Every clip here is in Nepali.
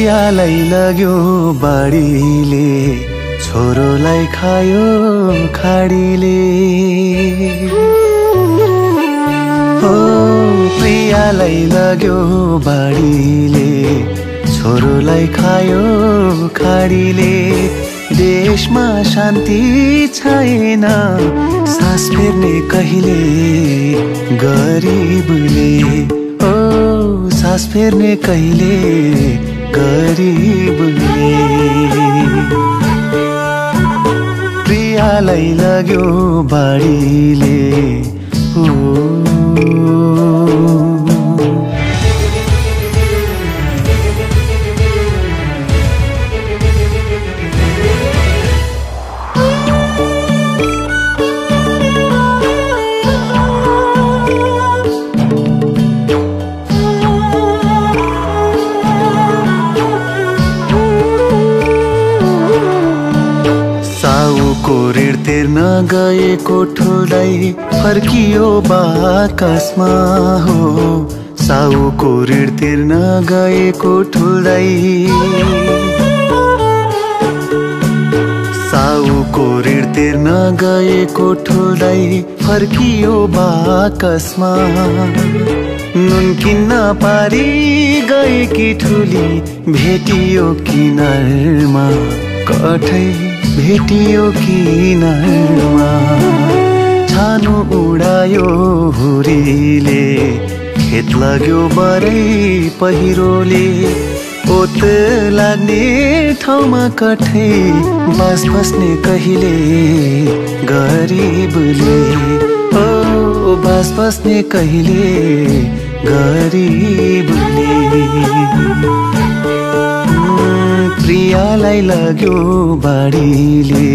प्रियालाई लग्यो बाढीले छोरोलाई खायो खाडीले। हो प्रियालाई लग्यो बाढीले छोरोलाई खायो खाडीले। देशमा शान्ति छैन सास फेर्ने कहिले गरिबले। ओ सास फेर्ने कहिले गरिबले प्रियालाई लग्यो बाढीले। ओ साउको ऋण तिर्न गएको ठुलै फर्कियो बाकसमा हो। साउको ऋण तिर्न गएको ठुलै। साउको ऋण तिर्न गएको ठुलै फर्कियो बाकसमा नुन किन्न पारी गएकी ठुली भेटियो किनारमा। कठै भेटियो किनारमा छानो उडायो हुरीले। खेत लाग्यो बरै पहिरोले। ओत लाग्ने ठाउँमा कठै बास बस्ने कहिले गरिबले। ओ बास बस्ने कहिले गरिबले। लाग्यो बाढीले।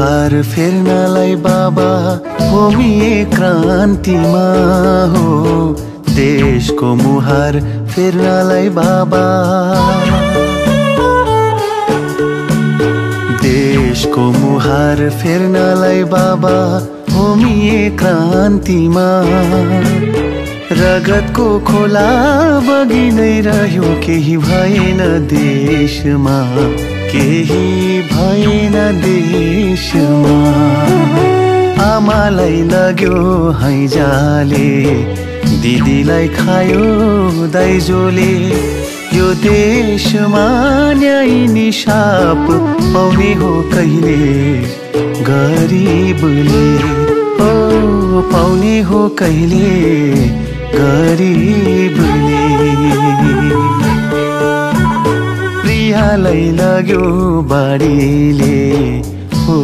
मुहार फेर्नलाई बाबा होमिए क्रान्तिमा हो। देशको मुहार फेर्नलाई बाबा। देशको मुहार फेर्नलाई बाबा होमिए क्रान्तिमा। रगतको खोला बगि नै रह्यो केही भएन देशमा। केही भएन देशमा। आमालाई लग्यो हैजाले दिदीलाई खायो दाइजोले। यो देशमा न्याय निसाप पाउने हो कहिले? गरिबले पाउने हो कहिले? गरिबले प्रियालाई लग्यो बाढीले हो